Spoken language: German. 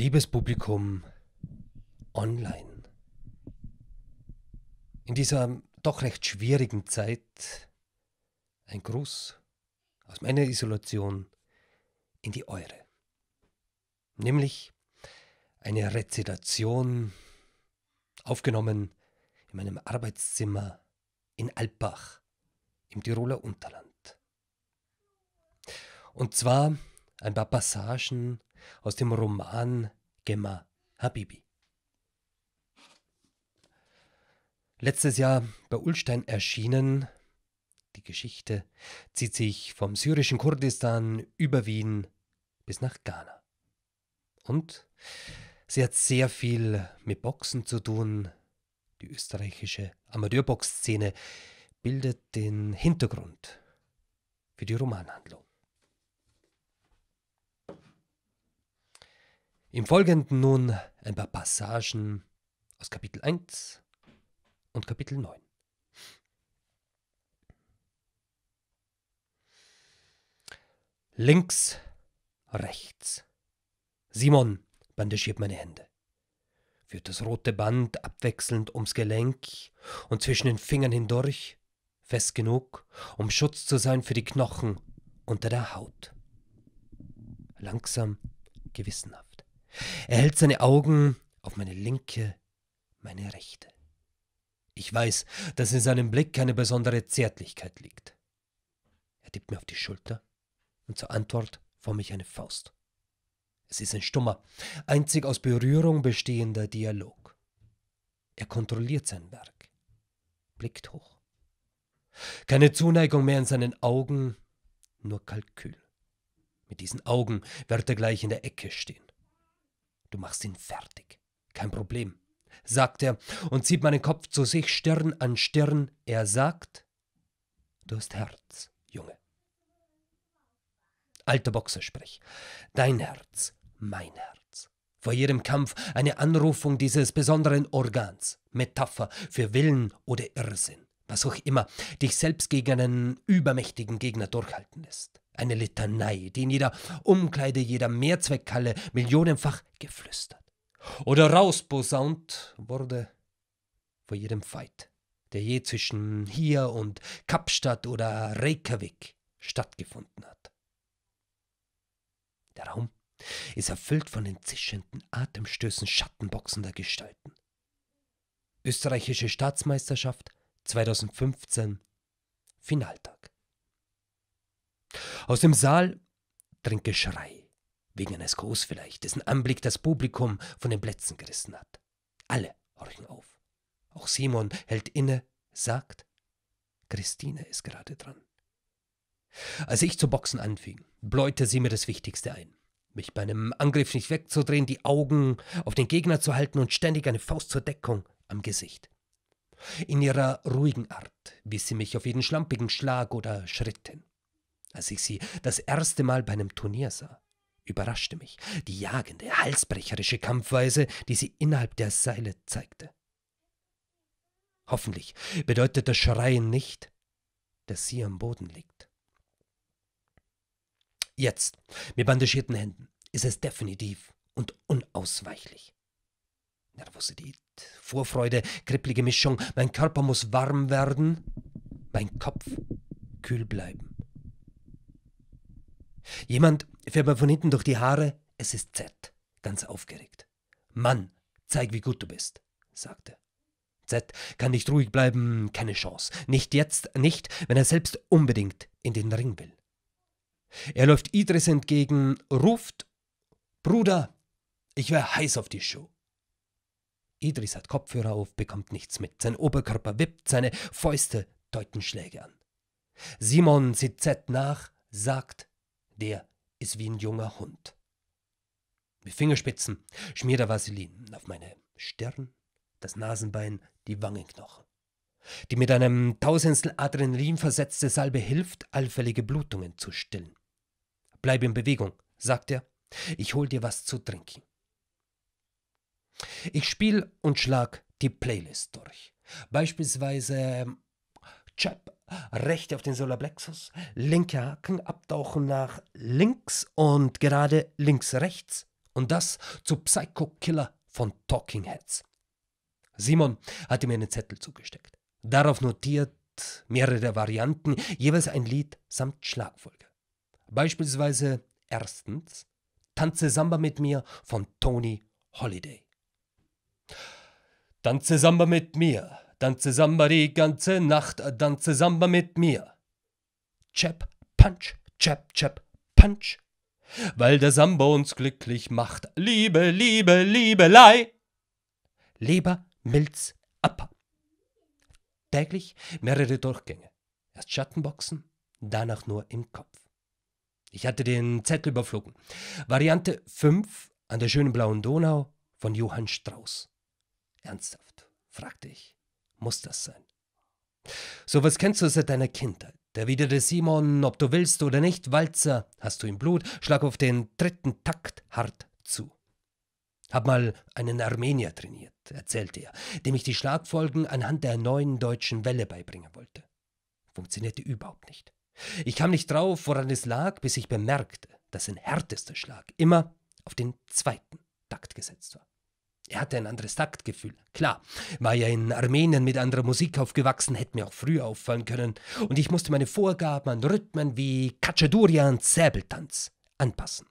Liebes Publikum online. In dieser doch recht schwierigen Zeit ein Gruß aus meiner Isolation in die eure. Nämlich eine Rezitation aufgenommen in meinem Arbeitszimmer in Alpbach im Tiroler Unterland. Und zwar ein paar Passagen aus dem Roman Gemma Habibi. Letztes Jahr bei Ulstein erschienen. Die Geschichte zieht sich vom syrischen Kurdistan über Wien bis nach Ghana. Und sie hat sehr viel mit Boxen zu tun. Die österreichische Amateurboxszene bildet den Hintergrund für die Romanhandlung. Im Folgenden nun ein paar Passagen aus Kapitel 1 und Kapitel 9. Links, rechts. Simon bandagiert meine Hände, führt das rote Band abwechselnd ums Gelenk und zwischen den Fingern hindurch, fest genug, um Schutz zu sein für die Knochen unter der Haut. Langsam, gewissenhaft. Er hält seine Augen auf meine linke, meine rechte. Ich weiß, dass in seinem Blick eine besondere Zärtlichkeit liegt. Er tippt mir auf die Schulter und zur Antwort forme ich eine Faust. Es ist ein stummer, einzig aus Berührung bestehender Dialog. Er kontrolliert sein Werk, blickt hoch. Keine Zuneigung mehr in seinen Augen, nur Kalkül. Mit diesen Augen wird er gleich in der Ecke stehen. Du machst ihn fertig. Kein Problem, sagt er und zieht meinen Kopf zu sich Stirn an Stirn. Er sagt, du hast Herz, Junge. Alter Boxersprech, dein Herz, mein Herz. Vor jedem Kampf eine Anrufung dieses besonderen Organs, Metapher für Willen oder Irrsinn, was auch immer dich selbst gegen einen übermächtigen Gegner durchhalten lässt. Eine Litanei, die in jeder Umkleide, jeder Mehrzweckhalle millionenfach geflüstert oder rausposaunt wurde vor jedem Fight, der je zwischen hier und Kapstadt oder Reykjavik stattgefunden hat. Der Raum ist erfüllt von den zischenden Atemstößen schattenboxender Gestalten. Österreichische Staatsmeisterschaft 2015 Finaltag. Aus dem Saal dringt Geschrei, wegen eines Groß vielleicht, dessen Anblick das Publikum von den Plätzen gerissen hat. Alle horchen auf. Auch Simon hält inne, sagt, Christine ist gerade dran. Als ich zu boxen anfing, bläute sie mir das Wichtigste ein. Mich bei einem Angriff nicht wegzudrehen, die Augen auf den Gegner zu halten und ständig eine Faust zur Deckung am Gesicht. In ihrer ruhigen Art wies sie mich auf jeden schlampigen Schlag oder Schritt hin. Als ich sie das erste Mal bei einem Turnier sah, überraschte mich die jagende, halsbrecherische Kampfweise, die sie innerhalb der Seile zeigte. Hoffentlich bedeutet das Schreien nicht, dass sie am Boden liegt. Jetzt, mit bandagierten Händen, ist es definitiv und unausweichlich. Nervosität, Vorfreude, kribbelige Mischung, mein Körper muss warm werden, mein Kopf kühl bleiben. Jemand fährt mir von hinten durch die Haare. Es ist Z, ganz aufgeregt. Mann, zeig, wie gut du bist, sagt er. Z kann nicht ruhig bleiben, keine Chance. Nicht jetzt, nicht, wenn er selbst unbedingt in den Ring will. Er läuft Idris entgegen, ruft: Bruder, ich wäre heiß auf die Show. Idris hat Kopfhörer auf, bekommt nichts mit. Sein Oberkörper wippt, seine Fäuste deuten Schläge an. Simon sieht Z nach, sagt: der ist wie ein junger Hund. Mit Fingerspitzen schmiert er Vaseline auf meine Stirn, das Nasenbein, die Wangenknochen. Die mit einem Tausendstel Adrenalin versetzte Salbe hilft, allfällige Blutungen zu stillen. Bleib in Bewegung, sagt er. Ich hol dir was zu trinken. Ich spiel und schlag die Playlist durch. Beispielsweise Chap, rechte auf den Solarplexus, linke Haken, abtauchen nach links und gerade links rechts Und das zu Psycho Killer von Talking Heads. Simon hatte mir einen Zettel zugesteckt. Darauf notiert mehrere Varianten, jeweils ein Lied samt Schlagfolge. Beispielsweise erstens Tanze Samba mit mir von Tony Holiday. Tanze Samba mit mir, tanze Samba die ganze Nacht, tanze Samba mit mir. Chap, Punch, Chap, Chap, Punch. Weil der Samba uns glücklich macht. Liebe, Liebe, Liebelei. Leber, Milz, Appa. Täglich mehrere Durchgänge. Erst Schattenboxen, danach nur im Kopf. Ich hatte den Zettel überflogen. Variante 5 an der schönen blauen Donau von Johann Strauß. Ernsthaft, fragte ich. Muss das sein? Sowas kennst du seit deiner Kindheit. Erwiderte Simon, ob du willst oder nicht, Walzer, hast du im Blut, schlag auf den dritten Takt hart zu. Hab mal einen Armenier trainiert, erzählte er, dem ich die Schlagfolgen anhand der neuen deutschen Welle beibringen wollte. Funktionierte überhaupt nicht. Ich kam nicht drauf, woran es lag, bis ich bemerkte, dass sein härtester Schlag immer auf den zweiten Takt gesetzt war. Er hatte ein anderes Taktgefühl. Klar, war ja in Armenien mit anderer Musik aufgewachsen, hätte mir auch früher auffallen können. Und ich musste meine Vorgaben an Rhythmen wie Kachadurian Säbeltanz anpassen.